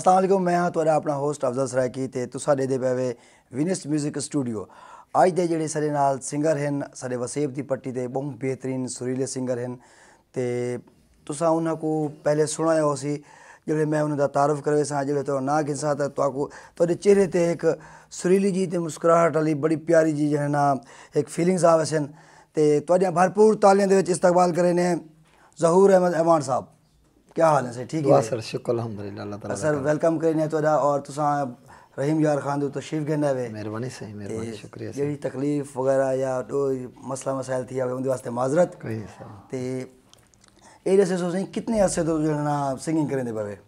ਅਸਲਾਮ ਵਾਲੇਕੁਮ ਮੈਂ ਹਾਂ ਤੁਹਾਡਾ ਆਪਣਾ ਹੋਸਟ ਅਫਜ਼ਲ ਸਰਾਇਕੀ ਤੇ ਤੁਸੀਂ ਸਾਡੇ ਦੇ ਪਏ ਵੇ ਵਿਨਿਸ 뮤직 ਸਟੂਡੀਓ ਅੱਜ ਦੇ ਜਿਹੜੇ ਸਾਡੇ ਨਾਲ ਸਿੰਗਰ ਹਨ, ਸਾਡੇ ਵਸੇਬ ਦੀ ਪੱਟੀ ਦੇ ਬਹੁਤ ਬਿਹਤਰੀਨ ਸੁਰੀਲੇ ਸਿੰਗਰ ਹਨ ਤੇ ਤੁਸੀਂ ਉਹਨਾਂ ਕੋ ਪਹਿਲੇ ਸੁਣਾਇਆ ਹੋ ਸੀ, ਜਿਹੜੇ ਮੈਂ ਉਹਨਾਂ ਦਾ ਤਾਰਫ ਕਰੇ ਸਾਂ, ਜਿਹੜੇ ਤੋਂ ਨਾ ਗਿੰਸਾ ਤਾਂ ਤੁਹਾਨੂੰ ਤੁਹਾਡੇ ਚਿਹਰੇ ਤੇ ਇੱਕ ਸੁਰੀਲੀ ਜੀ ਤੇ ਮੁਸਕਰਾਹਟ ਵਾਲੀ ਬੜੀ ਪਿਆਰੀ ਜੀ ਜਿਹੜਾ ਨਾ ਇੱਕ ਫੀਲਿੰਗਸ ਆਵੇ ਸਨ ਤੇ ਤੁਹਾਡੀਆਂ ਭਰਪੂਰ ਤਾਲੀਆਂ ਦੇ ਵਿੱਚ ਇਸਤਕਬਾਲ ਕਰੇ ਨੇ ਜ਼ਹੂਰ ਅਹਿਮਦ ਅਹਿਮਾਨ ਸਾਹਿਬ। क्या हाल है सर? ठीक है सर शुक्र अलहमदिल्ला अल्लाह ताला सर वेलकम करने तोड़ा और तुसा रहीम यार खान तो तशरीफ़ गेंदा वे। मेहरबानी सही मेहरबानी शुक्रिया जेडी तकलीफ़ वगैरह या जो मसला मसाइल थी उनके वास्ते माजरत? कोई सर। ते एरिया से सोचें कितने अरसे तो जो सिंगिंग करें दे बारे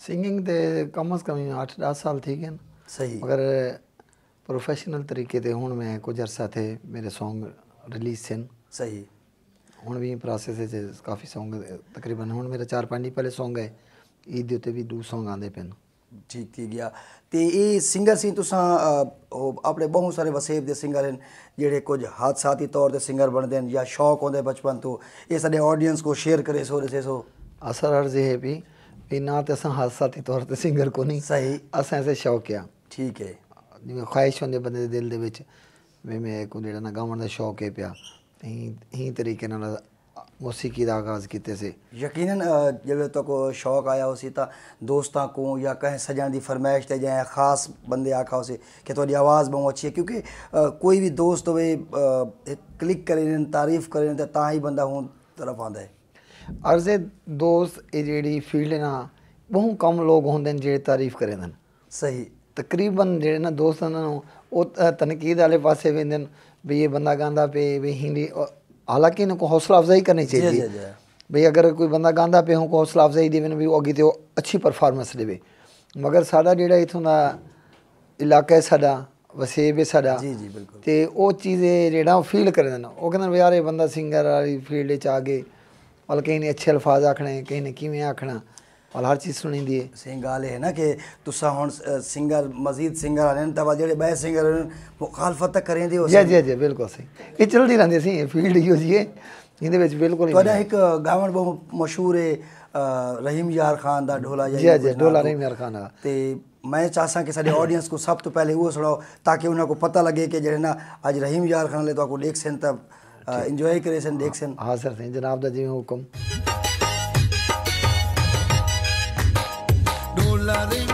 सिंगिंग ते कम अज कम आठ दस साल थी गए सही। मगर प्रोफेशनल तरीके ते हुन मैं कुछ अरसा थे मेरे सॉन्ग रिलीज़ थे सही। ਹੁਣ ਵੀ ਪ੍ਰੋਸੈਸ ਵਿੱਚ ਕਾਫੀ Song ਤਕਰੀਬਨ ਹੁਣ ਮੇਰਾ 4-5 ਹੀ ਪਹਿਲੇ Song ਹੈ ਈਦ ਦੇ ਉੱਤੇ ਵੀ ਦੋ Song ਆਉਂਦੇ ਪਏ ਠੀਕ ਠੀਕ ਗਿਆ। ਤੇ ਇਹ ਸਿੰਗਰ ਸੀ ਤੁਸੀਂ ਆਪਣੇ ਬਹੁਤ ਸਾਰੇ ਵਸੇਬ ਦੇ ਸਿੰਗਰ ਹਨ ਜਿਹੜੇ ਕੁਝ ਹਾਦਸਾਤੀ ਤੌਰ ਤੇ ਸਿੰਗਰ ਬਣਦੇ ਹਨ ਜਾਂ ਸ਼ੌਕ ਹੁੰਦੇ ਬਚਪਨ ਤੋਂ। ਇਹ ਸਾਡੇ ਆਡੀਅנס ਕੋ ਸ਼ੇਅਰ ਕਰੇ ਸੋ ਰਸੇ ਸੋ। ਅਸਰ ਅਰਜ਼ ਇਹ ਹੈ ਵੀ ਵੀ ਨਾ ਤੇ ਅਸਾਂ ਹਾਦਸਾਤੀ ਤੌਰ ਤੇ ਸਿੰਗਰ ਕੋ ਨਹੀਂ ਸਹੀ। ਅਸਾਂ ਐਸੇ ਸ਼ੌਕ ਆ। ਠੀਕ ਹੈ। ਜਿਵੇਂ ਖੁਆਇਸ਼ ਹੁੰਦੀ ਬੰਦੇ ਦੇ ਦਿਲ ਦੇ ਵਿੱਚ ਵੀ ਮੈਂ ਕੋ ਜਿਹੜਾ ਨਾ ਗਾਉਣ ਦਾ ਸ਼ੌਕ ਹੈ ਪਿਆ। ਹੀ ਤਰੀਕੇ ਨਾਲ ਮੌਸੀਕੀ ਦਾ ਆਗਾਜ਼ ਕੀਤੇ ਸੀ। ਯਕੀਨਨ ਜਦੋਂ ਤੱਕ ਸ਼ੌਕ ਆਇਆ ਹੋ ਸੀ ਤਾਂ ਦੋਸਤਾਂ ਕੋ ਜਾਂ ਕਹੇ ਸਜਣ ਦੀ ਫਰਮਾਇਸ਼ ਤੇ ਜਾਂ ਖਾਸ ਬੰਦੇ ਆਖਾ ਹੋ ਸੀ ਕਿ ਤੁਹਾਡੀ ਆਵਾਜ਼ ਬਹੁਤ ਅੱਛੀ ਹੈ ਕਿਉਂਕਿ ਕੋਈ ਵੀ ਦੋਸਤ ਹੋਵੇ ਕਲਿੱਕ ਕਰੇ ਨੇ ਤਾਰੀਫ ਕਰੇ ਨੇ ਤਾਂ ਤਾਂ ਹੀ ਬੰਦਾ ਹੁਣ ਤਰਫ ਆਉਂਦਾ ਹੈ। ਅਰਜ਼ੇ ਦੋਸਤ ਇਹ ਜਿਹੜੀ ਫੀਲਡ ਨਾ ਬਹੁਤ ਕਮ ਲੋਕ ਹੁੰਦੇ ਨੇ ਜਿਹੜੇ ਤਾਰੀਫ ਕਰਦੇ ਨੇ। ਸਹੀ। ਤਕਰੀਬਨ ਜਿਹੜੇ ਨਾ ਦੋਸਤ ਉਹਨਾਂ ਨੂੰ ਉਹ ਤਨਕੀਦ ਵਾਲੇ ਪਾਸੇ ਵੇਂਦੇ ਨੇ ਵੀ ਇਹ ਬੰਦਾ ਗਾਉਂਦਾ ਪਏ ਵੀ ਹਿੰਦੀ ਅ, ਹਾਲਾਂਕਿ ਇਹਨੂੰ ਕੋ ਹੌਸਲਾ ਅਫਜ਼ਾਈ ਕਰਨੀ ਜੀ, ਚਾਹੀਦੀ ਜੀ, ਜੀ। ਵੀ ਅਗਰ ਕੋਈ ਬੰਦਾ ਗਾਉਂਦਾ ਪਏ ਹੋ ਕੋ ਹੌਸਲਾ ਅਫਜ਼ਾਈ ਦੇਵੇ ਨਾ ਵੀ ਉਹ ਅੱਗੇ ਤੇ ਉਹ ਅੱਛੀ ਪਰਫਾਰਮੈਂਸ ਦੇਵੇ। ਮਗਰ ਸਾਡਾ ਜਿਹੜਾ ਇਥੋਂ ਦਾ ਇਲਾਕਾ ਹੈ ਸਾਡਾ ਵਸੇਬ ਹੈ ਸਾਡਾ ਜੀ ਜੀ ਬਿਲਕੁਲ। ਤੇ ਉਹ ਚੀਜ਼ੇ ਜਿਹੜਾ ਉਹ ਫੀਲ ਕਰਦੇ ਨੇ। ਉਹ ਕਹਿੰਦੇ ਯਾਰ ਇਹ ਬੰਦਾ ਸਿੰਗਰ ਵਾਲੀ ਫੀਲਡ 'ਚ ਆ ਗਏ ਔਰ ਕਈ ਨੇ ਅੱਛੇ ਅਲਫਾਜ਼ ਆਖਣੇ ਕਈ ਨੇ ਕਿਵੇਂ ਆਖਣਾ। और हर चीज़ सुणी दी सही ॻाल्हि आहे न की तुसां हाणे सिंगर मज़ीद सिंगर हलनि था जेके ॿाहिरि सिंगर आहिनि मुखालफत करे थी जी जी जी बिल्कुलु सही इहे चलदी रहंदी असीं फील्ड इहो जीअं हिन विच बिल्कुलु वॾा हिकु ॻाइण बहु मशहूर आहे रहीम यार ख़ान दा ढोला जी जी ढोला रहीम यार ख़ान ते ਮੈਂ ਚਾਹਾਂ ਕਿ ਸਾਡੇ ਆਡੀਅנס ਕੋ ਸਭ ਤੋਂ ਪਹਿਲੇ ਉਹ ਸੁਣਾਓ ਤਾਂ ਕਿ ਉਹਨਾਂ ਕੋ ਪਤਾ ਲਗੇ ਕਿ ਜਿਹੜੇ ਨਾ ਅੱਜ ਰਹੀਮ ਯਾਰ ਖਾਨ ਲੈ ਤਾਂ ਕੋ ਦੇਖ ਸਨ ਤਾਂ ਇੰਜੋਏ ਕਰੇ ਸਨ ਦੇਖ ਸਨ ਹਾਂ ਸਰ ਜਨਾਬ ਦਾ ਜਿਵੇਂ ਹੁਕਮ la de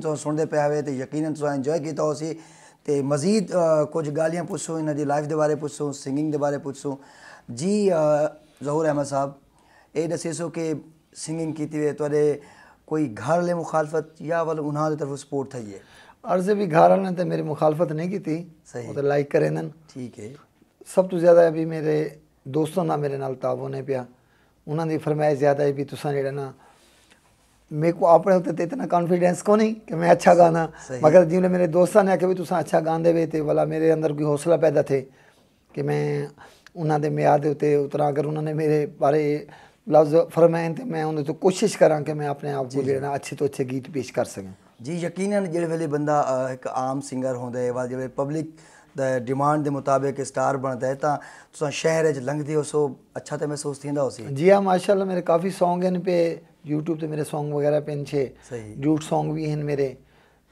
ਖਾਨ ਨਾਜ਼ਰੀਨ ਤੋਂ ਸੁਣਦੇ ਪਿਆ ਹੋਵੇ ਤੇ ਯਕੀਨਨ ਤੁਸੀਂ ਇੰਜੋਏ ਕੀਤਾ ਹੋਸੀ ਤੇ ਮਜ਼ੀਦ ਕੁਝ ਗਾਲੀਆਂ ਪੁੱਛੋ ਇਹਨਾਂ ਦੀ ਲਾਈਫ ਦੇ ਬਾਰੇ ਪੁੱਛੋ ਸਿੰਗਿੰਗ ਦੇ ਬਾਰੇ ਪੁੱਛੋ। ਜੀ ਜ਼ਹੂਰ ਅਹਿਮਦ ਸਾਹਿਬ ਇਹ ਦੱਸਿਓ ਕਿ ਸਿੰਗਿੰਗ ਕੀਤੀ ਹੋਈ ਤੁਹਾਡੇ ਕੋਈ ਘਰ ਵਾਲੇ ਮੁਖਾਲਫਤ ਜਾਂ ਵੱਲ ਉਹਨਾਂ ਦੀ ਤਰਫੋਂ ਸਪੋਰਟ ਥਈ ਹੈ? ਅਰਜ਼ੇ ਵੀ ਘਰ ਵਾਲਿਆਂ ਨੇ ਤੇ ਮੇਰੀ ਮੁਖਾਲਫਤ ਨਹੀਂ ਕੀਤੀ। ਸਹੀ। ਉਹ ਤਾਂ ਲਾਈਕ ਕਰੇ ਨੇ। ਠੀਕ ਹੈ। ਸਭ ਤੋਂ ਜ਼ਿਆਦਾ ਵੀ ਮੇਰੇ ਦੋਸਤਾਂ ਦਾ ਮੇਰੇ ਨਾਲ ਤਾਵਨ ਹੈ ਪਿਆ। ਉਹਨਾਂ ਦੀ ਫਰਮਾਇਸ਼ ਜ਼ਿਆਦਾ ਹੈ ਵੀ ਤੁਸੀਂ ਜਿਹੜਾ ਨਾ ਮੇਰੇ ਕੋ ਆਪਣੇ ਉੱਤੇ ਤੇ ਇਤਨਾ ਕੌਨਫੀਡੈਂਸ ਕੋ ਨਹੀਂ ਕਿ ਮੈਂ ਅੱਛਾ ਗਾਣਾ ਸਹੀ। ਮਗਰ ਜਿਵੇਂ ਮੇਰੇ ਦੋਸਤਾਂ ਨੇ ਆਖਿਆ ਵੀ ਤੁਸੀਂ ਅੱਛਾ ਗਾਉਂਦੇ ਵੇ ਤੇ ਵਾਲਾ ਮੇਰੇ ਅੰਦਰ ਕੋਈ ਹੌਸਲਾ ਪੈਦਾ ਥੇ ਕਿ ਮੈਂ ਉਹਨਾਂ ਦੇ ਮਿਆਰ ਦੇ ਉੱਤੇ ਉਤਰਾਂ ਅਗਰ ਉਹਨਾਂ ਨੇ ਮੇਰੇ ਬਾਰੇ ਲਫ਼ਜ਼ ਫਰਮਾਏ ਤੇ ਮੈਂ ਉਹਨਾਂ ਤੋਂ ਕੋਸ਼ਿਸ਼ ਕਰਾਂ ਕਿ ਮੈਂ ਆਪਣੇ ਆਪ ਨੂੰ ਜਿਹੜਾ ਨਾ ਅੱਛੇ ਤੋਂ ਅੱਛੇ ਗੀਤ ਪੇਸ਼ ਕਰ ਸਕਾਂ ਜੀ ਯਕੀਨਨ ਜਿਹੜੇ ਵੇਲੇ ਬੰਦਾ ਅ, ਇੱਕ ਆਮ ਸਿੰਗਰ ਹੁੰਦਾ ਹੈ ਵਾ ਜਿਹੜੇ ਪਬਲਿਕ ਦਾ ਡਿਮਾਂਡ ਦੇ ਮੁਤਾਬਿਕ ਸਟਾਰ ਬਣਦਾ ਹੈ ਤਾਂ ਤੁਸੀਂ ਸ਼ਹਿਰ ਵਿੱਚ ਲੰਘਦੇ ਹੋ ਸੋ ਅੱਛਾ ਤਾਂ ਮਹਿਸੂਸ ਥੀਂਦਾ ਹੋ ਸੀ जी हाँ माशाल्लाह मेरे काफ़ी सॉन्ग हैं YouTube ਤੇ ਮੇਰੇ Song ਵਗੈਰਾ ਪਿੰਨ ਛੇ। ਜੂਟ Song ਵੀ ਹਨ ਮੇਰੇ।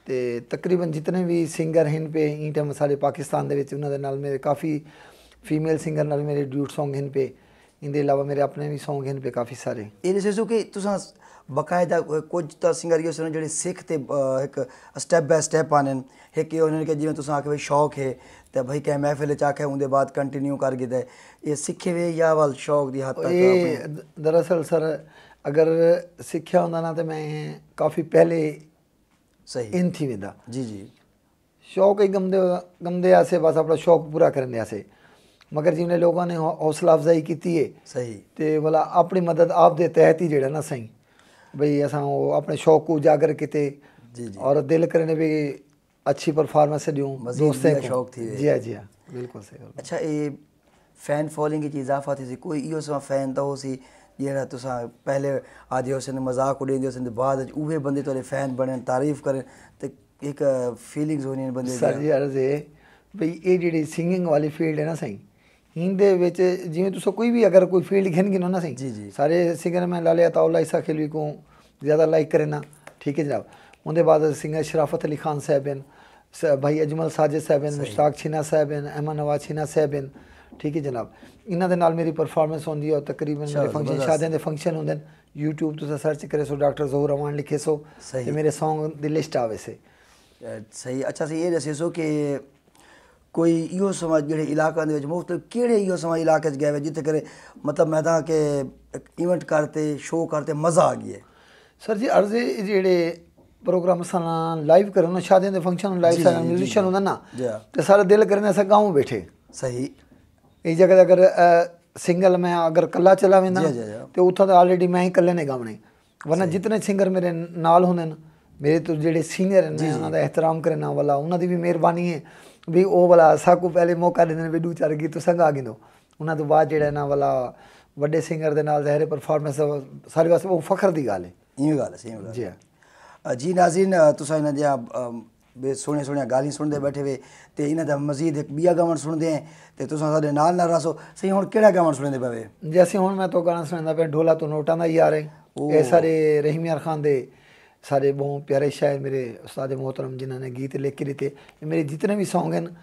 ਤੇ ਤਕਰੀਬਨ ਜਿੰਨੇ ਵੀ ਸਿੰਗਰ ਹਨ ਪੇ ਈਟਮ ਸਾਡੇ ਪਾਕਿਸਤਾਨ ਦੇ ਵਿੱਚ ਉਹਨਾਂ ਦੇ ਨਾਲ ਮੇਰੇ ਕਾਫੀ ਫੀਮੇਲ ਸਿੰਗਰ ਨਾਲ ਮੇਰੇ ਡਿਊਟ Song ਹਨ ਪੇ। ਇਹਦੇ ਇਲਾਵਾ ਮੇਰੇ ਆਪਣੇ ਵੀ Song ਹਨ ਪੇ ਕਾਫੀ ਸਾਰੇ। ਇਹਨੇ ਸੋਚੋ ਕਿ ਤੁਸੀਂ ਬਕਾਇਦਾ ਕੁਝ ਤਾਂ ਸਿੰਗਰੀਓ ਸਨ ਜਿਹੜੇ ਸਿੱਖ ਤੇ ਇੱਕ ਸਟੈਪ ਬਾय ਸਟੈਪ ਆਨਨ ਹੈ ਕਿ ਉਹਨਾਂ ਨੇ ਜਿਵੇਂ ਤੁਸੀਂ ਆਖੇ ਸ਼ੌਕ ਹੈ ਤੇ ਭਾਈ ਕਿ ਮਹਿਫਿਲ ਚ ਆਖੇ ਉਹਦੇ ਬਾਅਦ ਕੰਟੀਨਿਊ ਕਰ ਗਿਦਾ ਇਹ ਸਿੱਖੇ ਵੇ ਜਾਂ ਵਾਲ ਸ਼ੌਕ ਦੀ ਹੱਦ ਤੱਕ ਇਹ ਦਰਅਸਲ ਸਰ ਅਗਰ ਸਿੱਖਿਆ ਹੁੰਦਾ ਨਾ ਤੇ ਮੈਂ ਕਾਫੀ ਪਹਿਲੇ ਸਹੀ ਇਨ ਥੀ ਵੇਦਾ ਜੀ ਜੀ ਸ਼ੌਕ ਹੀ ਗਮਦੇ ਗਮਦੇ ਆਸੇ ਬਸ ਆਪਣਾ ਸ਼ੌਕ ਪੂਰਾ ਕਰਨ ਦੇ ਆਸੇ ਮਗਰ ਜਿਵੇਂ ਲੋਕਾਂ ਨੇ ਹੌ- ਹੌਸਲਾ ਅਫਜ਼ਾਈ ਕੀਤੀ ਹੈ ਸਹੀ ਤੇ ਵਾਲਾ ਆਪਣੀ ਮਦਦ ਆਪ ਦੇ ਤਹਿਤ ਹੀ ਜਿਹੜਾ ਨਾ ਸਹੀ ਬਈ ਅਸਾਂ ਉਹ ਆਪਣੇ ਸ਼ੌਕ को उजागर किते जी, जी। और दिल करने भी अच्छी परफॉर्मेंस ॾियूं मज़ीद दोस्तों मेरा को शौक़ थी वे। जी हाँ जी हाँ बिल्कुल सही ਗੱਲ ਅੱਛਾ ਇਹ ਫੈਨ ਫੋਲੋਇੰਗ ਵਿੱਚ ਇਜ਼ਾਫਾ ਥੀ ਸੀ ਕੋਈ ਇਹੋ ਸਮਾਂ ਫੈਨ ਤਾਂ ਉਹ ਸੀ ਜਿਹੜਾ ਤੁਸੀਂ ਪਹਿਲੇ ਆਦੇ ਹੋ ਸਨ ਮਜ਼ਾਕ ਉਡਾਉਂਦੇ ਹੋ ਸਨ ਤੇ ਬਾਅਦ ਵਿੱਚ ਉਵੇਂ ਬੰਦੇ ਤੁਹਾਡੇ ਫੈਨ ਬਣਨ ਤਾਰੀਫ ਕਰਨ ਤੇ ਇੱਕ ਫੀਲਿੰਗਸ ਹੋਣੀ ਬੰਦੇ ਸਰ ਜੀ ਅਰਜ਼ ਹੈ ਬਈ ਇਹ ਜਿਹੜੀ ਸਿੰਗਿੰਗ ਵਾਲੀ ਫੀਲਡ ਹੈ ਨਾ ਸਹੀ ਹਿੰਦੇ ਵਿੱਚ ਜਿਵੇਂ ਤੁਸੀਂ ਕੋਈ ਵੀ ਅਗਰ ਕੋਈ ਫੀਲਡ ਖਿੰਨ ਗਿਨੋ ਨਾ जी, ਸਹੀ जी। ਸਾਰੇ ਸਿੰਗਰ ਮੈਂ ਲਾਲੇ ਅਤਾਉਲਾ ਇਸਾ ਖਿਲਵੀ को ज़्यादा लाइक करे ना ठीक है जनाब ਉਹਦੇ ਬਾਅਦ ਸਿੰਗਰ ਸ਼ਰਾਫਤ ਅਲੀ ਖਾਨ ਸਾਹਿਬ ਹਨ ਸ- ਭਾਈ ਅਜਮਲ ਸਾਜਿਦ ਸਾਹਿਬ ਹਨ ਮੁਸ਼ਤਾਕ ਛੀਨਾ ਸਾਹਿਬ ਹਨ ਅਹਿਮਦ ਨਵਾਜ਼ ਛੀਨਾ ਸਾਹਿਬ ਹਨ ਠੀਕ ਹੈ ਜਨਾਬ ਇਹਨਾਂ ਦੇ ਨਾਲ ਮੇਰੀ ਪਰਫਾਰਮੈਂਸ ਹੁੰਦੀ ਹੈ ਤਕਰੀਬਨ ਮੇਰੇ ਫੰਕਸ਼ਨ। ਸ਼ਾਦੀਆਂ ਦੇ ਫੰਕਸ਼ਨ ਹੁੰਦੇ ਨੇ YouTube ਤੁਸੀਂ ਸਰਚ ਕਰੇ ਸੋ ਡਾਕਟਰ ਜ਼ਹੂਰ ਅਮਾਨ ਲਿਖੇ ਸੋ। ਤੇ ਮੇਰੇ Song ਦੀ ਲਿਸਟ ਆਵੇ ਸੇ ਸਹੀ ਅੱਛਾ ਸੀ ਇਹ ਦੱਸਿਓ ਸੋ ਕਿ ਕੋਈ ਇਹੋ ਸਮਾਂ ਜਿਹੜੇ ਇਲਾਕਿਆਂ ਦੇ ਵਿੱਚ ਮੁਖਤਲਿਫ ਕਿਹੜੇ ਇਹੋ ਸਮਾਂ ਇਲਾਕੇ 'ਚ ਗਏ ਵੇ ਜਿੱਥੇ ਕਰੇ ਮਤਲਬ ਮੈਂ ਤਾਂ ਕਿ ਇਵੈਂਟ ਕਰਤੇ ਸ਼ੋਅ ਕਰਤੇ ਮਜ਼ਾ ਆ ਗਿਆ ਸਰ ਜੀ ਅਰਜ਼ੇ ਜਿਹੜੇ ਪ੍ਰੋਗਰਾਮ ਸਾਨਾ ਲਾਈਵ ਕਰਨ ਸ਼ਾਦੀਆਂ ਦੇ ਫੰਕਸ਼ਨ ਲਾਈਵ ਜੀ, ਮਿਊਜ਼ੀਸ਼ੀਅਨ। ਹੁੰਦਾ ਨਾ। ਤੇ ਸਾਰਾ ਦਿਲ ਕਰਨੇ ਅਸਾਂ ਗਾਉਂ ਬੈਠੇ ਸਹੀ ਇਹ ਜਗ੍ਹਾ ਤੇ ਅਗਰ ਸਿੰਗਲ ਮੈਂ ਅਗਰ ਕੱਲਾ ਚਲਾ ਵੇਂਦਾ। ਤੇ ਉੱਥੋਂ ਤਾਂ ਆਲਰੇਡੀ ਮੈਂ ਹੀ ਕੱਲੇ ਨੇ ਗਾਉਣੇ। ਵਰਨਾ ਜਿਤਨੇ ਸਿੰਗਰ ਮੇਰੇ ਨਾਲ ਹੁੰਦੇ ਨੇ ਮੇਰੇ ਤੋਂ ਜਿਹੜੇ ਸੀਨੀਅਰ ਨੇ ਉਹਨਾਂ ਦਾ ਇਹਤਰਾਮ ਕਰਨਾ ਵਾਲਾ ਉਹਨਾਂ ਦੀ ਵੀ ਮਿਹਰਬਾਨੀ ਹੈ ਵੀ ਉਹ ਵਾਲਾ ਸਾਕੂ ਪਹਿਲੇ ਮੌਕਾ ਦਿੰਦੇ ਨੇ ਵੀ ਦੂ ਚਾਰ ਗੀਤ ਸੰਗ ਆ ਗਿੰਦੋ ਉਹਨਾਂ ਤੋਂ ਬਾਅਦ ਜਿਹੜਾ ਨਾ ਵਾਲਾ ਵੱਡੇ ਸਿੰਗਰ ਦੇ ਨਾਲ ਜ਼ਾਹਿਰ ਪਰਫਾਰਮੈਂਸ ਸਾਰੇ ਵਾਸਤੇ ਉਹ ਫਖਰ ਦੀ ਗੱਲ ਹੈ। ਇਵੇਂ ਗੱਲ ਹੈ ਸਹੀ ਗੱਲ ਜੀ। ਜੀ ਨਾਜ਼ਰੀਨ ਤੁਸੀਂ ਇਹਨਾਂ ਦੀਆਂ ਸੋਹਣੀਆਂ ਸੋਹਣੀਆਂ ਗਾਲੀਆਂ ਸੁਣਦੇ ਬੈਠੇ ਵੇ ਤੇ ਇਹਨਾਂ ਦਾ ਮਜ਼ੀਦ ਇੱਕ ਬੀਆ ਗਾਵਣ ਸੁਣਦੇ ਆ ਤੇ ਤੁਸੀਂ ਸਾਡੇ ਨਾਲ ਨਾਲ ਰਸੋ। ਸਹੀ ਹੁਣ ਕਿਹੜਾ ਗਾਵਣ ਸੁਣਦੇ ਪਵੇ? ਜੈਸੇ ਹੁਣ ਮੈਂ ਤੋਂ ਗਾਣਾ ਸੁਣਦਾ ਪਿਆ ਢੋਲਾ ਤੋਂ ਨੋਟਾਂ ਦਾ ਯਾਰ। ਇਹ ਸਾਰੇ ਰਹੀਮ ਯਾਰ ਖਾਨ ਦੇ ਸਾਰੇ ਬਹੁਤ ਪਿਆਰੇ ਸ਼ਾਇਰ ਮੇਰੇ ਉਸਤਾਦ ਮੁਹਤਰਮ ਜਿਨ੍ਹਾਂ ਨੇ ਗੀਤ ਲਿਖ ਕੇ ਦਿੱਤੇ। ਇਹ ਮੇਰੇ ਜਿਤਨੇ ਵੀ Song ਹਨ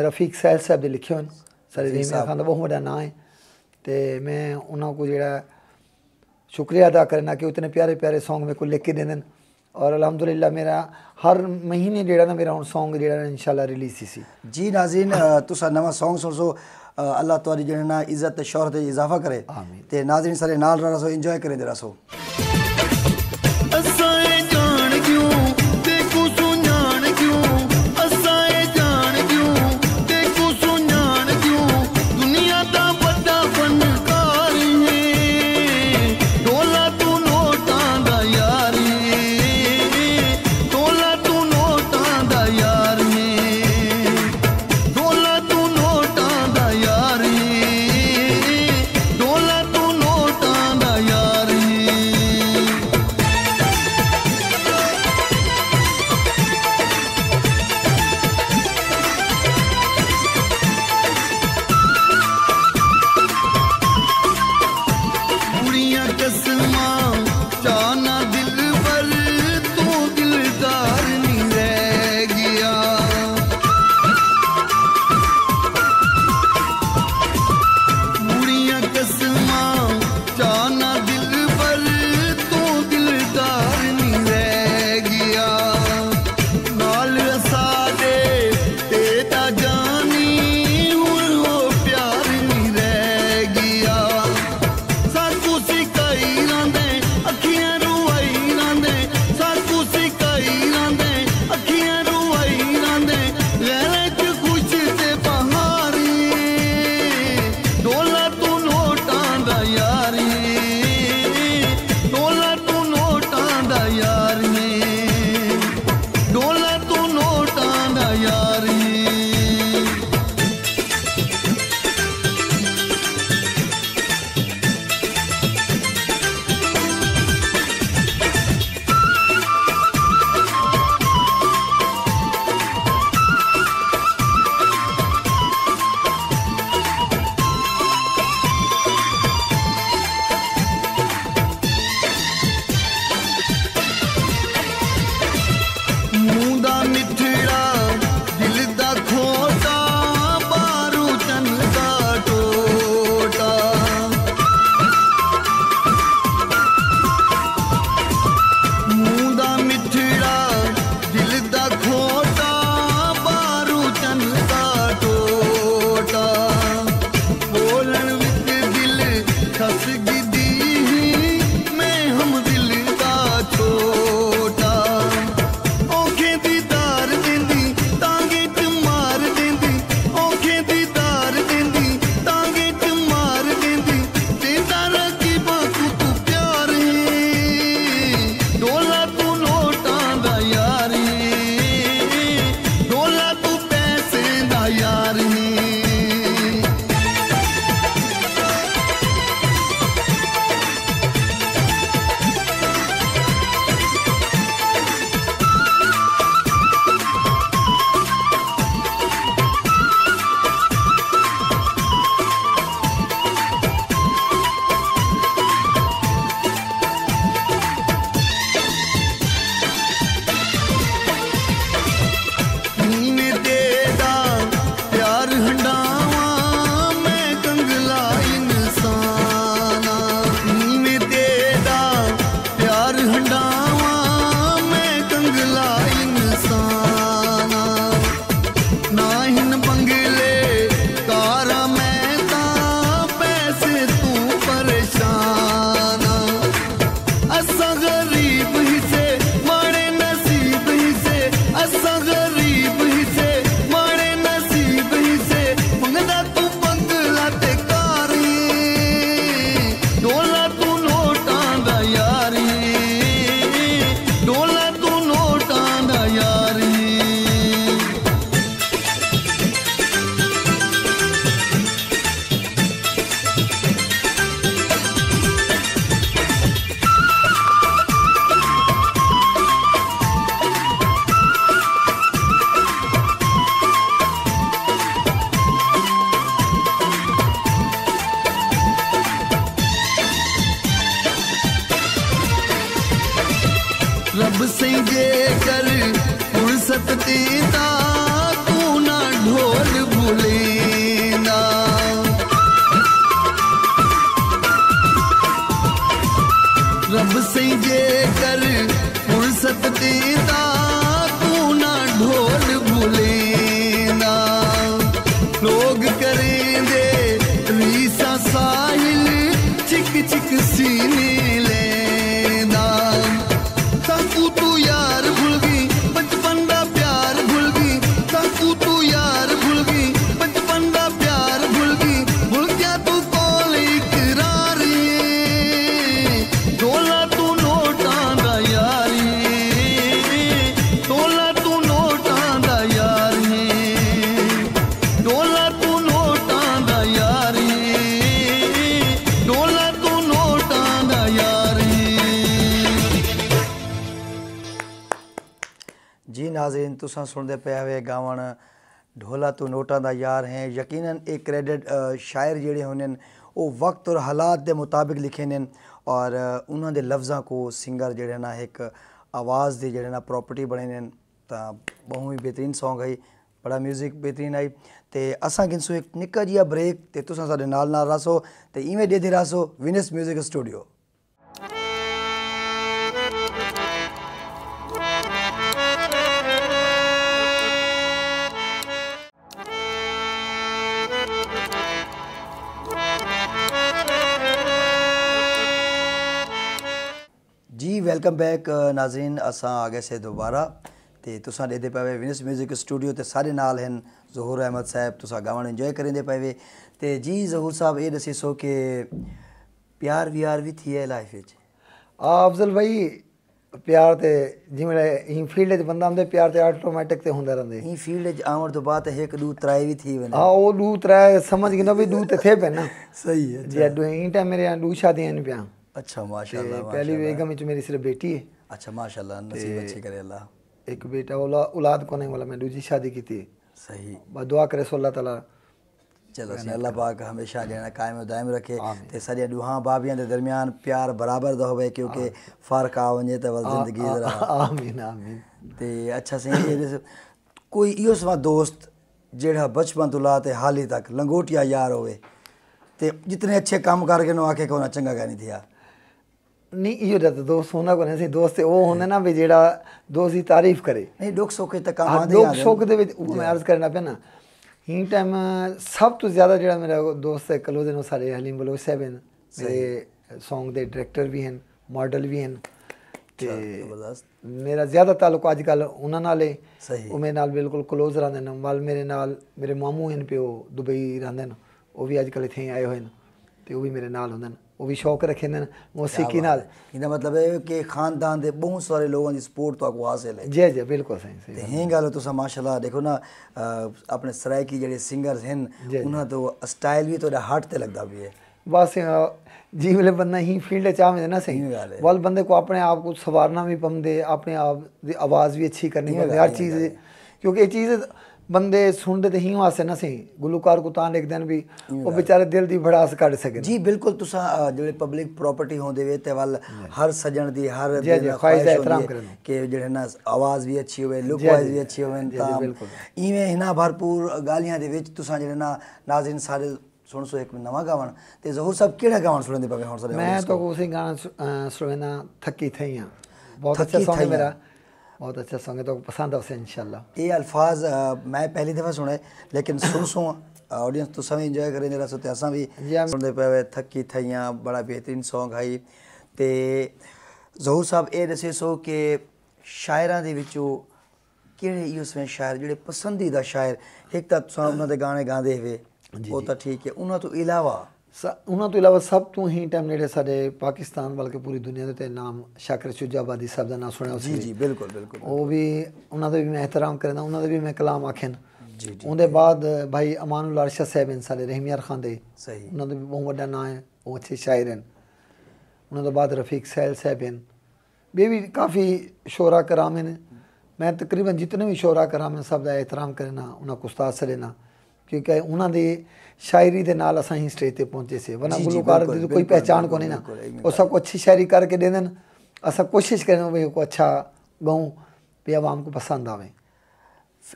ਰਫੀਕ ਸੈਲ ਸਾਹਿਬ ਦੇ ਲਿਖੇ ਹਨ ਸਾਰੇ ਰਫੀਕ ਰਹੀਮ ਯਾਰ ਸਾਹਿਬ। ਖਾਨ ਦਾ ਬਹੁਤ ਵੱਡਾ ਨਾਂ ਹੈ ਤੇ ਮੈਂ ਉਹਨਾਂ ਕੋ ਜਿਹੜਾ ਸ਼ੁਕਰੀਆ ਅਦਾ ਕਰਨਾ ਕਿ ਉਤਨੇ ਪਿਆਰੇ ਪਿਆਰੇ Song ਮੇਰੇ ਕੋ ਲਿਖ ਕੇ ਦਿੰਦੇ ਨੇ ਔਰ ਅਲਹਮਦੁਲਿਲਾ ਮੇਰਾ ਹਰ ਮਹੀਨੇ ਜਿਹੜਾ ਨਾ ਮੇਰਾ ਹੁਣ Song ਜਿਹੜਾ ਇਨਸ਼ਾਅੱਲਾ ਰਿਲੀਜ਼ ਸੀ ਜੀ ਨਾਜ਼ਰੀਨ ਅ, ਤੁਸੀਂ ਨਵਾਂ Song ਸੁਣ ਸੋ ਅੱਲਾਹ ਤੁਹਾਡੀ ਜਿਹੜੇ ਨਾ ਇੱਜ਼ਤ ਤੇ ਸ਼ੋਹਰਤ ਇਜ਼ਾਫਾ ਕਰੇ ਆਮੀਨ। ਤੇ ਨਾਜ਼ਰੀਨ ਸਾਰੇ ਜੀ ਨਾਜ਼ਰੀਨ ਤੁਸੀਂ ਸੁਣਦੇ ਪਏ ਹੋਏ ਗਾਵਣ ਢੋਲਾ ਤੋਂ ਨੋਟਾਂ ਦਾ ਯਾਰ ਹੈ ਯਕੀਨਨ ਇਹ ਕ੍ਰੈਡਿਟ ਸ਼ਾਇਰ ਜਿਹੜੇ ਹੁੰਦੇ ਨੇ ਉਹ ਵਕਤ ਔਰ ਹਾਲਾਤ ਦੇ ਮੁਤਾਬਿਕ ਲਿਖੇ ਨੇ ਔਰ ਅ, ਉਹਨਾਂ ਦੇ ਲਫ਼ਜ਼ਾਂ ਕੋ ਸਿੰਗਰ ਜਿਹੜੇ ਨਾ ਇੱਕ ਆਵਾਜ਼ ਦੀ ਜਿਹੜੇ ਨਾ ਪ੍ਰਾਪਰਟੀ ਬਣੇ ਨੇ ਤਾਂ ਬਹੁਤ ਹੀ ਬਿਹਤਰੀਨ Song ਹੈ ਬੜਾ 뮤직 ਬਿਹਤਰੀਨ ਹੈ ਤੇ ਅਸਾਂ ਕਿੰਸੂ ਇੱਕ ਨਿੱਕਾ ਜਿਹਾ ਬ੍ਰੇਕ ਤੇ ਤੁਸੀਂ ਸਾਡੇ ਨਾਲ ਨਾਲ ਰਸੋ ਤੇ ਇਵੇਂ ਦੇ ਦੇ ਰਸੋ ਵਿਨਸ 뮤직 ਸਟੂਡੀਓ ਵੈਲਕਮ ਬੈਕ ਨਾਜ਼ਰੀਨ ਅਸਾਂ ਆ ਗਏ ਸੇ ਦੁਬਾਰਾ ਤੇ ਤੁਸਾਂ ਦੇਦੇ ਪਏ ਵਿਨਸ 뮤직 ਸਟੂਡੀਓ ਤੇ ਸਾਡੇ ਨਾਲ ਹਨ ਜ਼ਹੂਰ ਅਹਿਮਦ ਸਾਹਿਬ। ਤੁਸਾਂ ਗਾਵਣ ਇੰਜੋਏ ਕਰਿੰਦੇ ਪਏ ਤੇ ਜੀ ਜ਼ਹੂਰ ਸਾਹਿਬ ਇਹ ਦੱਸੀ ਸੋ ਕਿ ਪਿਆਰ ਵਿਆਰ ਵੀ ਥੀ ਹੈ ਲਾਈਫ ਵਿੱਚ? ਆ ਅਫਜ਼ਲ ਭਾਈ ਪਿਆਰ ਤੇ ਜਿਵੇਂ ਇਹ ਫੀਲਡ 'ਚ ਬੰਦਾ ਹੁੰਦੇ ਪਿਆਰ ਤੇ ਆਟੋਮੈਟਿਕ ਤੇ ਹੁੰਦਾ ਰਹਿੰਦੇ। ਇਹ ਫੀਲਡ ਵਿੱਚ ਆਉਣ ਤੋਂ ਬਾਅਦ ਇੱਕ ਦੂ ਤਰਾਈ ਵੀ ਥੀ ਵਨੇ ਆ ਉਹ ਦੂ ਤਰਾ ਸਮਝ ਗਿੰਦਾ ਵੀ ਦੂ ਤੇ ਥੇ ਪੈਣਾ। ਸਹੀ ਹੈ ਜੀ ਅਡੂ ਇਹ ਟਾਈਮ ਮੇਰੇ ਦੂ ਸ਼ਾਦੀਆਂ ਨਹੀਂ ਪਿਆ। ਅੱਛਾ ਮਾਸ਼ਾਅੱਲਾ ਤੇ ਪਹਿਲੀ ਬੇਗਮ ਵਿੱਚ ਮੇਰੀ ਸਿਰਫ ਬੇਟੀ ਹੈ। ਅੱਛਾ ਮਾਸ਼ਾਅੱਲਾ ਨਸੀਬ ਅੱਛੇ ਕਰੇ ਅੱਲਾ। ਇੱਕ ਬੇਟਾ ਔਲਾਦ ਕੋਨੇ ਵਾਲਾ? ਮੈਂ ਦੂਜੀ ਸ਼ਾਦੀ ਕੀਤੀ ਸਹੀ। ਬਸ ਦੁਆ ਕਰੇ ਸੋ ਤਾਲਾ। ਚਲੋ ਸੇ ਅੱਲਾ ਪਾਕ ਹਮੇਸ਼ਾ ਜਿਹੜਾ ਕਾਇਮ ਦਾਇਮ ਰੱਖੇ ਤੇ ਸਾਡੀਆਂ ਦੁਹਾਂ ਬਾਬੀਆਂ ਦੇ ਦਰਮਿਆਨ ਪਿਆਰ ਬਰਾਬਰ ਦਾ ਹੋਵੇ ਕਿਉਂਕਿ ਫ਼ਰਕ ਆ ਵਣੇ ਤਾਂ ਜ਼ਿੰਦਗੀ ਜ਼ਰਾ। ਆਮੀਨ ਆਮੀਨ। ਤੇ ਅੱਛਾ ਸੇ ਕੋਈ ਇਹੋ ਸਵਾ ਦੋਸਤ ਜਿਹੜਾ ਬਚਪਨ ਤੋਂ ਲਾ ਤੇ ਹਾਲੇ ਤੱਕ ਲੰਗੋਟਿਆ ਯਾਰ ਹੋਵੇ ਤੇ ਜਿੰਨੇ ਅੱਛੇ ਕੰਮ ਕਰਕੇ ਨੂੰ ਆਖੇ ਕੋਨਾ ਚੰਗਾ ਗਾ ਥਿਆ। ਨਹੀਂ ਇਹ ਜਦ ਦੋਸਤ ਹੋਣਾ ਕੋਨੇ ਸੀ ਦੋਸਤ ਉਹ ਹੁੰਦਾ ਨਾ ਵੀ ਜਿਹੜਾ ਦੋਸਤ ਦੀ ਤਾਰੀਫ ਕਰੇ। ਨਹੀਂ ਦੁੱਖ ਸੁੱਖ ਤੇ ਹਾਂ ਦੁੱਖ ਆਉਂਦੇ ਸੁੱਖ ਦੇ ਵਿੱਚ ਉਹ ਮੈਂ ਅਰਜ਼ ਕਰਨਾ ਪਿਆ ਨਾ। ਹੀ ਟਾਈਮ ਸਭ ਤੋਂ ਜ਼ਿਆਦਾ ਜਿਹੜਾ ਮੇਰਾ ਉਹ ਦੋਸਤ ਹੈ ਕਲੋਜ਼ ਨੂੰ ਸਾਰੇ ਹਲੀਮ ਬਲੋਚ ਸਾਹਿਬ ਹਨ। ਮੇਰੇ Song ਦੇ ਡਾਇਰੈਕਟਰ ਵੀ ਹਨ ਮਾਡਲ ਵੀ ਹਨ। ਤੇ ਜ਼ਬਰਦਸਤ। ਮੇਰਾ ਜ਼ਿਆਦਾ ਤਾਲੁਕ ਅੱਜ ਕੱਲ ਉਹਨਾਂ ਨਾਲ ਹੈ ਸਹੀ। ਉਹ ਮੇਰੇ ਨਾਲ ਬਿਲਕੁਲ ਕਲੋਜ਼ ਰਹਿੰਦੇ ਨੇ। ਵੱਲ ਮੇਰੇ ਨਾਲ ਮੇਰੇ ਮਾਮੂ ਹਨ ਪਿਓ ਦੁਬਈ ਰਹਿੰਦੇ ਨੇ। ਉਹ ਵੀ ਅੱਜ ਕੱਲ ਇੱਥੇ ਆਏ ਹੋਏ ਨੇ। ਤੇ ਉਹ ਵੀ ਮੇਰੇ ਨਾਲ ਹੁੰਦੇ ਨੇ। ਉਹ ਵੀ ਸ਼ੌਕ ਰੱਖੇ ਨੇ ਮੌਸੀਕੀ ਨਾਲ ਇਹਦਾ ਮਤਲਬ ਇਹ ਕਿ ਖਾਨਦਾਨ ਦੇ ਬਹੁਤ ਸਾਰੇ ਲੋਕਾਂ ਦੀ ਸਪੋਰਟ ਤੋਂ ਕੋ ਹਾਸਿਲ ਹੈ ਜੀ ਜੀ ਬਿਲਕੁਲ ਸਹੀ ਤੇ ਸਹੀ ਹੀ ਗੱਲ ਤੁਸੀਂ ਮਾਸ਼ਾਅੱਲਾ ਦੇਖੋ ਨਾ ਅਹ, ਆਪਣੇ ਸਰਾਇਕੀ ਜਿਹੜੇ ਸਿੰਗਰਸ ਹਨ ਜੀ, ਜੀ। ਉਹਨਾਂ ਤੋਂ ਸਟਾਈਲ ਵੀ ਤੁਹਾਡਾ ਹੱਟ ਤੇ ਲੱਗਦਾ ਵੀ ਹੈ ਬਸ ਅ, ਜੀ ਵੇਲੇ ਬੰਦਾ ਹੀ ਫੀਲਡ ਚ ਆਵੇਂ ਨਾ ਸਹੀ ਇਹ ਗੱਲ ਹੈ। ਵੱਲ ਬੰਦੇ ਕੋ ਆਪਣੇ ਆਪ को ਸਵਾਰਨਾ ਵੀ ਪੰਦੇ ਆਪਣੇ ਆਪ ਦੀ ਆਵਾਜ਼ ਵੀ ਅੱਛੀ ਕਰਨੀ ਇਹ ਪੰਦੇ ਗੱਲ ਹਰ ਹੈ, ਚੀਜ਼ ਇਹ ਗੱਲ ਕਿਉਂਕਿ ਸੁਣਦੇ ਤੇ ਹੀ ਵਾਸਤੇ ਨਾ ਸਹੀ ਗੁਲੂਕਾਰ ਕੋ ਤਾਂ ਲਿਖਦੇ ਨੇ ਵੀ ਉਹ ਵਿਚਾਰੇ ਦਿਲ ਦੀ ਭੜਾਸ ਕੱਢ ਸਕੇ ਜੀ ਬਿਲਕੁਲ ਤੁਸੀਂ ਅਹ, ਜਿਹੜੇ ਪਬਲਿਕ ਪ੍ਰਾਪਰਟੀ ਹੁੰਦੇ ਵੇ ਤੇ ਵੱਲ ਹਰ ਸਜਣ ਦੀ ਹਰ ਜੀ, ਜੀ, ਖਵਾਇਸ਼ ਦਾ ਹੈ ਕਰਨਾ। ਕਿ ਜਿਹੜੇ ਨਾ ਆਵਾਜ਼ ਵੀ ਅੱਛੀ ਹੋਵੇ ਲੁੱਕ ਵਾਈਜ਼। ਵੀ ਅੱਛੀ ਹੋਵੇ ਤਾਂ। ਇਵੇਂ ਇਹਨਾਂ ਭਰਪੂਰ ਗਾਲੀਆਂ ਦੇ ਵਿੱਚ ਤੁਸੀਂ ਜਿਹੜੇ ਨਾ ਨਾਜ਼ਰੀਨ ਸਾਰੇ ਸੁਣ ਸੋ ਇੱਕ ਨਵਾਂ ਗਾਵਣ ਤੇ ਜ਼ਹੂਰ ਸਾਹਿਬ ਕਿਹੜਾ ਗਾਵਣ ਸੁਣਦੇ ਪਵੇ ਹੁਣ ਸਾਡੇ ਮੈਂ ਤਾਂ? ਉਸੇ ਗਾਣਾ ਸੁਣਨਾ ਥੱਕੀ ਥਈਆਂ ਬਹੁਤ ਅੱਛਾ ਸੌਂਗ। ਮੇਰਾ ਬਹੁਤ ਅੱਛਾ ਸੌਂਗ ਤਾਂ ਪਸੰਦ ਆਉਸੇ ਇਨਸ਼ਾਅੱਲਾ। ਇਹ ਅਲਫਾਜ਼ ਮੈਂ ਪਹਿਲੀ ਦਫਾ ਸੁਣੇ ਲੇਕਿਨ ਸੁਣ ਸੁਣ ਆਡੀਅנס ਤੁਸੀਂ ਵੀ ਇੰਜੋਏ ਕਰੇ ਜਰਾ ਸੋ ਤੇ ਅਸਾਂ ਵੀ ਸੁਣਦੇ ਪਏ ਥੱਕੀ ਥਈਆਂ ਬੜਾ ਬਿਹਤਰੀਨ Song ਹੈ ਤੇ ਜ਼ਹੂਰ ਸਾਹਿਬ ਇਹ ਦੱਸੇ ਸੋ ਕਿ ਸ਼ਾਇਰਾਂ ਦੇ ਵਿੱਚੋਂ ਕਿਹੜੇ ਹੀ ਉਸ ਵਿੱਚ ਸ਼ਾਇਰ ਜਿਹੜੇ ਪਸੰਦੀਦਾ ਸ਼ਾਇਰ ਇੱਕ ਤਾਂ ਤੁਸੀਂ ਉਹਨਾਂ ਦੇ ਗਾਣੇ ਗਾਉਂਦੇ ਹੋਵੇ ਉਹ ਤਾਂ ਠੀਕ ਹੈ ਉਹਨਾਂ ਤੋਂ ਇਲਾਵਾ ਉਹਨਾਂ ਤੋਂ ਇਲਾਵਾ ਸਭ ਤੋਂ ਹੀ ਟਾਈਮ ਜਿਹੜੇ ਸਾਡੇ ਪਾਕਿਸਤਾਨ ਬਲਕਿ ਪੂਰੀ ਦੁਨੀਆ ਦੇ ਤੇ ਨਾਮ ਸ਼ਾਕਰ ਸ਼ੁਜਾਬਾਦੀ ਸਾਹਿਬ ਦਾ ਨਾਮ ਸੁਣਿਆ ਜੀ ਉਸੇ ਜੀ ਬਿਲਕੁਲ ਬਿਲਕੁਲ ਉਹ ਵੀ ਉਹਨਾਂ ਦਾ ਵੀ ਮੈਂ ਇਹਤਰਾਮ ਕਰਦਾ ਉਹਨਾਂ ਦੇ ਵੀ ਮੈਂ ਕਲਾਮ ਆਖਣ ਜੀ, ਜੀ। ਉਹਦੇ ਬਾਅਦ ਭਾਈ ਅਮਾਨੁਲ ਅਰਸ਼ਦ ਸਾਹਿਬ ਹਨ ਸਾਡੇ ਰਹਿਮੀਰ ਖਾਨ ਦੇ। ਸਹੀ। ਉਹਨਾਂ ਦਾ ਵੀ ਬਹੁਤ ਵੱਡਾ ਨਾਮ ਹੈ ਉਹ ਅੱਛੇ ਸ਼ਾਇਰ ਹਨ। ਉਹਨਾਂ ਤੋਂ ਬਾਅਦ ਰਫੀਕ ਸਹਿਲ ਸਾਹਿਬ ਹਨ। ਇਹ ਵੀ ਕਾਫੀ ਸ਼ੋਰਾ ਕਰਾਮ ਹਨ। ਮੈਂ ਤਕਰੀਬਨ ਜਿਤਨੇ ਵੀ ਸ਼ੋਰਾ ਕਰਾਮ ਹਨ ਸਭ ਦਾ ਇਹਤਰਾਮ ਕਰਨਾ ਉਹਨਾਂ ਕੋ ਉਸਤਾਦ ਕਿਉਂਕਿ ਉਹਨਾਂ ਦੇ ਸ਼ਾਇਰੀ ਦੇ ਨਾਲ ਅਸਾਂ ਹੀ ਸਟੇਜ ਤੇ ਪਹੁੰਚੇ ਸੀ। ਵਨਾ ਗੁਲੂਕਾਰ ਦੀ ਕੋਈ ਪਹਿਚਾਨ ਕੋ ਨਹੀਂ ਨਾ। ਉਹ ਸਭ ਕੋ ਅੱਛੀ ਸ਼ਾਇਰੀ ਕਰਕੇ ਦੇ ਦੇਣ। ਅਸਾਂ ਕੋਸ਼ਿਸ਼ ਕਰਾਂ ਵੀ ਕੋ ਅੱਛਾ ਗਾਉਂ ਵੀ ਆਵਾਮ ਕੋ ਪਸੰਦ ਆਵੇ।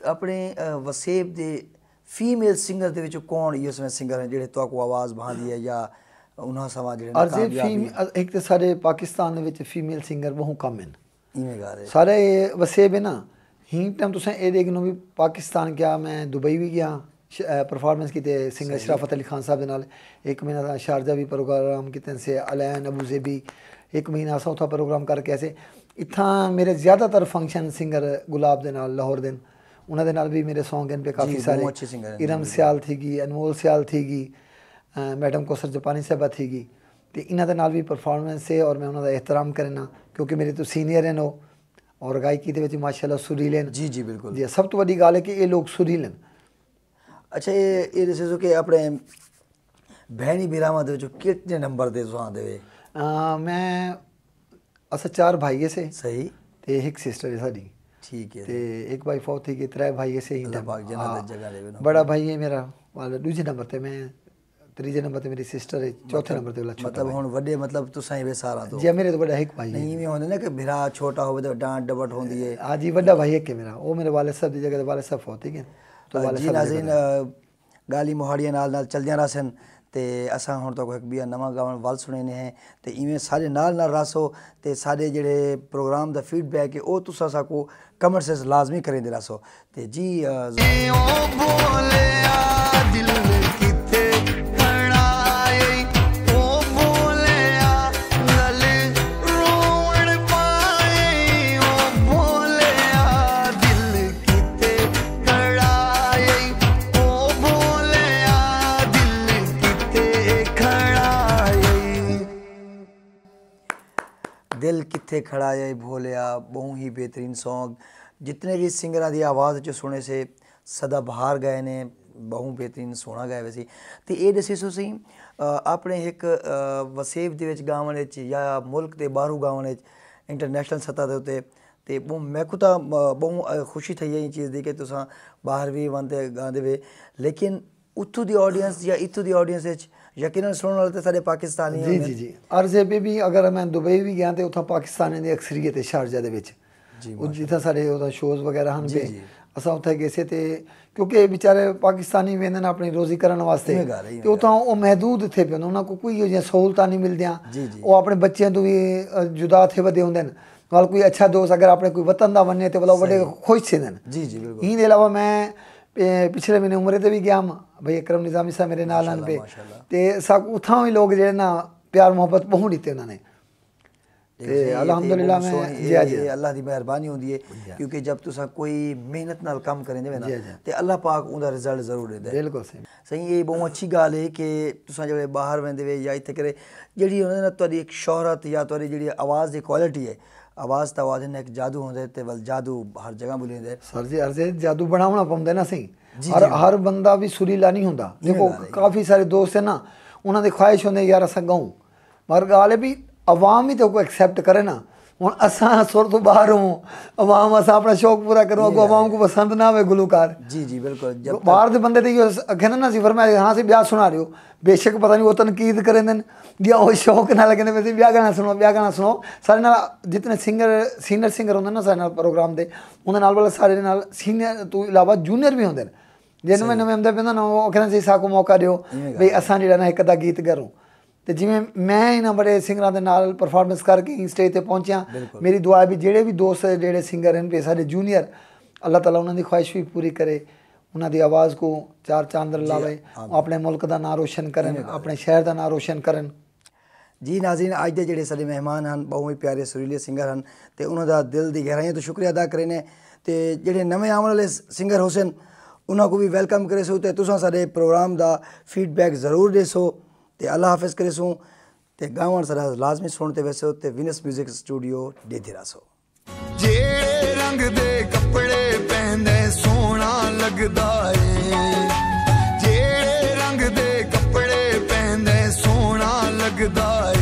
ਆਪਣੇ ਵਸੇਬ ਦੇ ਫੀਮੇਲ ਸਿੰਗਰ ਦੇ ਵਿੱਚ ਕੌਣ ਇਸ ਵਿੱਚ ਸਿੰਗਰ ਹੈ ਜਿਹੜੇ ਤੁਹਾਕੋ ਆਵਾਜ਼ ਭਾਂਦੀ ਹੈ ਜਾਂ ਉਹਨਾਂ ਸਮਾਂ ਜਿਹੜੇ ਕਾਮਯਾਬ ਹੈ ਇੱਕ ਤੇ ਸਾਡੇ ਪਾਕਿਸਤਾਨ ਦੇ ਵਿੱਚ ਫੀਮੇਲ ਸਿੰਗਰ ਬਹੁਤ ਕਮ ਹਨ। ਸਾਰੇ ਵਸੇਬ ਹੈ ਨਾ। ਹੀ ਟਾਈਮ ਤੁਸੀਂ ਇਹ ਦੇਖਨੋ ਵੀ ਪਾਕਿਸਤਾਨ ਗਿਆ ਮੈਂ ਦੁਬਈ ਵੀ ਗਿਆ। ਪਰਫਾਰਮੈਂਸ ਕੀਤੇ ਸਿੰਗਰ ਸ਼ਰਾਫਤ ਅਲੀ ਖਾਨ ਸਾਹਿਬ ਦੇ ਨਾਲ। ਇੱਕ ਮਹੀਨਾ ਦਾ ਸ਼ਾਰਜਾ ਵੀ ਪ੍ਰੋਗਰਾਮ ਕੀਤੇ ਸੇ ਅਲੈਨ ਅਬੂ ਜ਼ੇਬੀ। ਇੱਕ ਮਹੀਨਾ ਅਸਾਂ ਉੱਥਾ ਪ੍ਰੋਗਰਾਮ ਕਰਕੇ ਐਸੇ ਇੱਥਾਂ ਮੇਰੇ ਜ਼ਿਆਦਾਤਰ ਫੰਕਸ਼ਨ ਸਿੰਗਰ ਗੁਲਾਬ ਦੇ ਨਾਲ ਲਾਹੌਰ ਦੇ ਉਹਨਾਂ ਦੇ ਨਾਲ ਵੀ ਮੇਰੇ Song ਹਨ ਪੇ ਕਾਫੀ ਸਾਰੇ। ਇਰਮ ਸਿਆਲ ਥੀਗੀ ਅਨਮੋਲ ਸਿਆਲ ਥੀਗੀ ਮੈਡਮ ਕੋਸਰ ਜਪਾਨੀ ਸਾਹਿਬਾ ਥੀਗੀ ਤੇ ਇਹਨਾਂ ਦੇ ਨਾਲ ਵੀ ਪਰਫਾਰਮੈਂਸ ਹੈ ਔਰ ਮੈਂ ਉਹਨਾਂ ਦਾ ਇਹਤਰਾਮ ਕਰਨਾ ਕਿਉਂਕਿ ਮੇਰੇ ਤੋਂ ਸੀਨੀਅਰ ਹਨ ਉਹ। ਔਰ ਗਾਇਕੀ ਦੇ ਵਿੱਚ ਮਾਸ਼ਾਅੱਲਾ ਸੁਰੀਲੇ ਜੀ ਜੀ ਬਿਲਕੁਲ। ਜੀ ਸਭ ਤੋਂ ਵੱਡੀ ਗੱਲ ਹੈ ਕਿ ਇਹ ਲੋਕ ਸੁਰੀਲੇ ਨੇ। અચ્છા એ એ રીતે શું કે આપણે બહેની બિરામાં દેજો કેટલે નંબર દેજો આ દેવે ਮੈਂ ਅਸਾਂ ਚਾਰ ਭਾਈ ਸੇ। ਸਹੀ। ਤੇ ਇੱਕ ਸਿਸਟਰ ਹੈ ਸਾਡੀ। ਠੀਕ ਹੈ ਤੇ ਇੱਕ ਭਾਈ ਫੌਤ ਹੀ ਕਿ ਤਰੇ ਭਾਈ ਸੇ ਹੀ ਭਾਗ ਜਨਾ ਦੇ ਜਗ੍ਹਾ ਦੇ ਬੜਾ ਭਾਈ ਹੈ ਮੇਰਾ ਵਾਲਾ ਦੂਜੇ ਨੰਬਰ ਤੇ ਮੈਂ ਤੀਜੇ ਨੰਬਰ ਤੇ ਮੇਰੀ ਸਿਸਟਰ ਹੈ ਚੌਥੇ ਨੰਬਰ ਤੇ ਵਾਲਾ ਮਤਲਬ ਹੁਣ ਵੱਡੇ ਮਤਲਬ ਤੁਸੀਂ ਹੀ ਬੇਸਾਰਾ ਦੋ। ਜੀ ਮੇਰੇ ਤੋਂ ਵੱਡਾ ਇੱਕ ਭਾਈ ਨਹੀਂ ਵੀ ਹੁੰਦੇ ਨਾ ਕਿ ਭਰਾ ਛੋਟਾ ਹੋਵੇ ਤਾਂ ਡਾਂਟ ਡਬਟ ਹੁੰਦੀ ਹੈ। ਆ ਜੀ ਵੱਡਾ ਭਾਈ ਹੈ ਕਿ ਮੇਰਾ। ਉਹ ਮੇਰੇ ਵਾਲੇ ਸਭ ਦੀ ਜਗ੍ਹਾ ਦੇ ਵਾਲੇ ਸਭ ਫੌਤ ਹੀ ਤੋਂ ਅ, ਵਾਲੇ ਜੀ ਸਾਹਿਬ ਦੀ ਨਾਜ਼ਰੀਨ ਜਗ੍ਹਾ ਅ, ਗਾਲੀ ਮੁਹਾੜੀਆਂ ਨਾਲ ਨਾਲ ਚੱਲਦਿਆਂ ਰਸਨ ਤੇ ਅਸਾਂ ਹੁਣ ਤੱਕ ਇੱਕ ਵੀ ਨਵਾਂ ਗਾਵਣ ਵੱਲ ਸੁਣੇ ਨੇ ਹੈ ਤੇ ਇਵੇਂ ਸਾਰੇ ਨਾਲ ਨਾਲ ਰਸੋ ਤੇ ਸਾਡੇ ਜਿਹੜੇ ਪ੍ਰੋਗਰਾਮ ਦਾ ਫੀਡਬੈਕ ਹੈ ਉਹ ਤੁਸੀਂ ਸਾਕੋ ਕਮੈਂਟਸ ਲਾਜ਼ਮੀ ਕਰਿੰਦੇ ਰਸੋ ਤੇ ਜੀ ਬੋਲਿਆ ਦਿਲ ਦਿਲ ਕਿੱਥੇ ਖੜਾ ਹੈ ਭੋਲਿਆ, ਬਹੁ ਹੀ ਬਿਹਤਰੀਨ Song ਜਿੰਨੇ ਵੀ ਸਿੰਗਰਾਂ ਦੀ ਆਵਾਜ਼ ਚ ਸੁਣੇ ਸੇ, ਸਦਾ ਬਹਾਰ ਗਏ ਨੇ, ਬਹੁ ਬਿਹਤਰੀਨ ਸੋਹਣਾ ਗਾਇਆ ਸੀ। ਤੇ ਇਹ ਦੱਸੀ ਤੁਸੀਂ ਆਪਣੇ ਇੱਕ ਵਸੇਵ ਦੇ ਵਿੱਚ ਗਾਵਣ ਵਿੱਚ ਜਾਂ ਮੁਲਕ ਦੇ ਬਾਹਰੋਂ ਗਾਵਣ ਵਿੱਚ ਇੰਟਰਨੈਸ਼ਨਲ ਸਤਾ ਦੇ ਉਤੇ, ਤੇ ਮੈਂ ਮੈਨੂੰ ਤਾਂ ਬਹੁ ਖੁਸ਼ੀ ਥਈ ਇਹ ਚੀਜ਼ ਦੀ ਕਿ ਤੁਸੀਂ ਬਾਹਰ ਵੀ ਵੰਦੇ ਗਾਉਂਦੇ ਵੇ। ਲੇਕਿਨ ਉੱਥੋਂ ਦੀ ਆਡੀਅנס ਜਾਂ ਇੱਥੋਂ ਦੀ ਆਡੀਅנס ਵਿੱਚ ਯਕੀਨਨ ਸੁਣਨ ਵਾਲੇ ਤਾਂ ਸਾਡੇ ਪਾਕਿਸਤਾਨੀ ਜੀ ਜੀ ਜੀ। ਅਰਜ਼ੇ ਵੀ ਵੀ ਅਗਰ ਮੈਂ ਦੁਬਈ ਵੀ ਗਿਆ ਤੇ ਉੱਥੋਂ ਪਾਕਿਸਤਾਨੀ ਦੀ ਅਕਸਰੀਅਤ ਹੈ ਸ਼ਾਰਜਾ ਦੇ ਵਿੱਚ। ਜੀ, ਉਹ ਜਿੱਥੇ ਸਾਡੇ ਉਹਦਾ ਸ਼ੋਜ਼ ਵਗੈਰਾ ਹਨ ਜੀ। ਅਸਾਂ ਉੱਥੇ ਗਏ ਸੀ ਤੇ ਕਿਉਂਕਿ ਇਹ ਵਿਚਾਰੇ ਪਾਕਿਸਤਾਨੀ ਵੇਂਦੇ ਨੇ ਆਪਣੀ ਰੋਜ਼ੀ ਕਰਨ ਵਾਸਤੇ ਤੇ ਉਥੋਂ ਉਹ ਮਹਦੂਦ ਇੱਥੇ ਪਏ ਉਹਨਾਂ ਕੋਲ ਕੋਈ ਜਿਹੀਆਂ ਸਹੂਲਤਾਂ ਨਹੀਂ ਮਿਲਦੀਆਂ। ਉਹ ਆਪਣੇ ਬੱਚਿਆਂ ਤੋਂ ਵੀ ਜੁਦਾ ਥੇ ਵਧੇ ਹੁੰਦੇ ਨੇ। ਨਾਲ ਕੋਈ ਅੱਛਾ ਦੋਸਤ ਅਗਰ ਆਪਣੇ ਕੋਈ ਵਤਨ ਦਾ ਬਣੇ ਤੇ ਬਲਾ ਵੱਡੇ ਖੁਸ਼ ਥੇ ਨੇ। ਜੀ ਜੀ ਬਿਲਕੁਲ। ਇਹਦੇ ਇਲਾਵਾ ਮੈਂ ਪਿਛਲੇ ਮਹੀਨੇ ਉਮਰੇ ਤੇ ਵੀ ਗਿਆ ਮੈਂ। ਭਈ ਅਕਰਮ ਨਿਜ਼ਾਮੀ ਸਾਹਿਬ ਮੇਰੇ ਨਾਲ ਹਨ ਪੇ। ਤੇ ਸਭ ਉਥਾਂ ਵੀ ਲੋਕ ਜਿਹੜੇ ਨਾ ਪਿਆਰ ਮੁਹੱਬਤ ਬਹੁਤ ਦਿੱਤੇ ਉਹਨਾਂ ਨੇ। ਤੇ ਅਲਹਮਦੁਲਿਲਾ ਮੈਂ ਜੀ ਜੀ ਅੱਲਾਹ ਦੀ ਮਿਹਰਬਾਨੀ ਹੁੰਦੀ ਹੈ ਕਿਉਂਕਿ ਜਦ ਤੁਸੀਂ ਕੋਈ ਮਿਹਨਤ ਨਾਲ ਕੰਮ ਕਰਿੰਦੇ ਨਾ। ਤੇ ਅੱਲਾਹ ਪਾਕ ਉਹਦਾ ਰਿਜ਼ਲਟ ਜ਼ਰੂਰ ਦਿੰਦਾ ਹੈ ਬਿਲਕੁਲ ਸਹੀ। ਸਹੀ ਇਹ ਬਹੁਤ ਅੱਛੀ ਗੱਲ ਹੈ ਕਿ ਤੁਸੀਂ ਜਿਹੜੇ ਬਾਹਰ ਵੰਦੇ ਵੇ ਜਾਂ ਇੱਥੇ ਕਰੇ ਜਿਹੜੀ ਉਹਨਾਂ ਨਾਲ ਤੁਹਾਡੀ ਇੱਕ ਸ਼ੋਹਰਤ ਜਾਂ ਤੁਹਾਡੀ ਜਿਹੜੀ ਆਵਾਜ਼ ਦੀ ਕੁਆਲਿਟੀ ਹੈ ਆਵਾਜ਼ ਤਾਂ ਆਵਾਜ਼ ਨੇ ਇੱਕ ਜਾਦੂ ਹੁੰਦਾ ਤੇ ਵਲ ਜਾਦੂ ਹਰ ਜਗ੍ਹਾ ਬੁਲਿੰਦਾ ਹੈ ਸਰ ਜੀ ਅਰਜ਼ੇ ਜਾਦੂ ਬਣਾਉਣਾ ਪਾਉਂਦੇ ਨਾ ਸੀ ਹਰ ਹਰ ਬੰਦਾ ਵੀ ਸੁਰੀਲਾ ਨਹੀਂ ਹੁੰਦਾ। ਦੇਖੋ ਕਾਫੀ ਸਾਰੇ ਦੋਸਤ ਹੈ ਨਾ ਉਹਨਾਂ ਦੀ ਖੁਆਇਸ਼ ਹੁੰਦੀ ਯਾਰ ਅਸਾਂ ਗਾਉਂ ਮਰ ਗੱਲ ਵੀ ਆਵਾਮ ਹੀ ਤੇ ਕੋ ਐਕਸੈਪਟ ਕਰੇ ਨਾ। ਹੁਣ ਅਸਾਂ ਸੁਰ ਤੋਂ ਬਾਹਰੋਂ ਆਵਾਮ ਅਸਾਂ ਆਪਣਾ ਸ਼ੌਕ ਪੂਰਾ ਕਰੋ ਅਗੋ ਆਵਾਮ ਕੋ ਪਸੰਦ ਨਾ ਹੋਵੇ ਗੁਲੂਕਾਰ। ਜੀ ਜੀ ਬਿਲਕੁਲ ਬਾਹਰ ਦੇ ਬੰਦੇ ਤੇ ਅਖੇ ਨਾ ਸੀ ਫਰਮਾਇਆ ਹਾਂ ਸੀ ਵਿਆਹ ਸੁਣਾ ਰਿਓ ਬੇਸ਼ੱਕ ਪਤਾ ਨਹੀਂ ਉਹ ਤਨਕੀਦ ਕਰਦੇ ਨੇ ਜਾਂ ਉਹ ਸ਼ੌਕ ਨਾਲ ਲੱਗਦੇ ਨੇ ਵਿਆਹ ਗਾਣਾ ਸੁਣੋ ਵਿਆਹ ਗਾਣਾ ਸੁਣੋ। ਸਾਰੇ ਨਾਲ ਜਿਤਨੇ ਸਿੰਗਰ ਸੀਨੀਅਰ ਸਿੰਗਰ ਹੁੰਦੇ ਨੇ ਸਾਡੇ ਨਾਲ ਪ੍ਰੋਗਰਾਮ ਦੇ ਉਹਨਾਂ ਨਾਲ ਵਾਲਾ ਸਾਰੇ ਨਾਲ ਸੀਨੀਅਰ ਤੋਂ ਇਲਾਵਾ ਜੂਨੀਅਰ ਵੀ ਹੁੰਦੇ ਨੇ। ਜਿਹਨੂੰ ਮੈਂ ਨਵੇਂ ਆਉਂਦੇ ਪੈਂਦਾ ਨਾ ਉਹ ਕਹਿੰਦਾ ਸੀ ਸਾਕੋ ਮੌਕਾ ਦਿਓ ਵੀ ਅਸਾਂ ਜਿਹੜਾ ਨਾ ਇੱਕ ਦਾ ਗੀਤ ਕਰੋ ਤੇ ਜਿਵੇਂ ਮੈਂ ਇਹਨਾਂ ਬੜੇ ਸਿੰਗਰਾਂ ਦੇ ਨਾਲ ਪਰਫਾਰਮੈਂਸ ਕਰਕੇ ਸਟੇਜ ਤੇ ਪਹੁੰਚਿਆ। ਮੇਰੀ ਦੁਆ ਵੀ ਜਿਹੜੇ ਵੀ ਦੋਸਤ ਜਿਹੜੇ ਸਿੰਗਰ ਹਨ ਸਾਡੇ ਜੂਨੀਅਰ ਅੱਲਾਹ ਤਾਲਾ ਉਹਨਾਂ ਦੀ ਖੁਆਇਸ਼ ਵੀ ਪੂਰੀ ਕਰੇ ਉਹਨਾਂ ਦੀ ਆਵਾਜ਼ ਕੋ ਚਾਰ ਚਾਂਦਰ ਲਾਵੇ ਆਪਣੇ ਮੁਲਕ ਦਾ ਨਾਂ ਰੋਸ਼ਨ ਕਰਨ ਆਪਣੇ ਸ਼ਹਿਰ ਦਾ ਨਾਂ ਰੋਸ਼ਨ ਕਰਨ। ਜੀ ਨਾਜ਼ਰੀਨ ਅੱਜ ਦੇ ਜਿਹੜੇ ਸਾਡੇ ਮਹਿਮਾਨ ਹਨ ਬਹੁਤ ਹੀ ਪਿਆਰੇ ਸੁਰੀਲੇ ਸਿੰਗਰ ਹਨ ਤੇ ਉਹਨਾਂ ਦਾ ਦਿਲ ਦੀ ਗਹਿਰਾਈਆਂ ਤੋਂ ਸ਼ੁਕਰੀਆ ਅਦਾ ਕਰੇ ਨੇ ਤੇ ਜਿਹੜੇ ਨਵੇਂ ਆਉਣ ਵਾਲੇ ਸਿੰਗਰ ਹੁਸੈਨ ਉਹਨਾਂ ਕੋ ਵੀ ਵੈਲਕਮ ਕਰੇ ਸੋ ਤੇ ਤੁਸੀਂ ਸਾਡੇ ਪ੍ਰੋਗਰਾਮ ਦਾ ਫੀਡਬੈਕ ਜ਼ਰੂਰ ਦੇ ਸੋ। ਤੇ ਅੱਲਾ ਹਾਫਿਜ਼ ਕਰੇ ਸੋ ਤੇ ਗਾਵਣ ਸਾਡਾ ਲਾਜ਼ਮੀ ਸੁਣਤੇ ਵੈਸੋ ਤੇ ਵਿਨਸ 뮤직 ਸਟੂਡੀਓ ਦੇਦੇ ਰਸੋ। ਜਿਹੜੇ ਰੰਗ ਦੇ ਕੱਪੜੇ ਪਹਿਨਦੇ ਸੋਹਣਾ ਲੱਗਦਾ ਏ। ਜਿਹੜੇ ਰੰਗ ਦੇ ਕੱਪੜੇ ਪਹਿਨਦੇ ਸੋਹਣਾ ਲੱਗਦਾ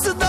It's the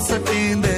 calcetín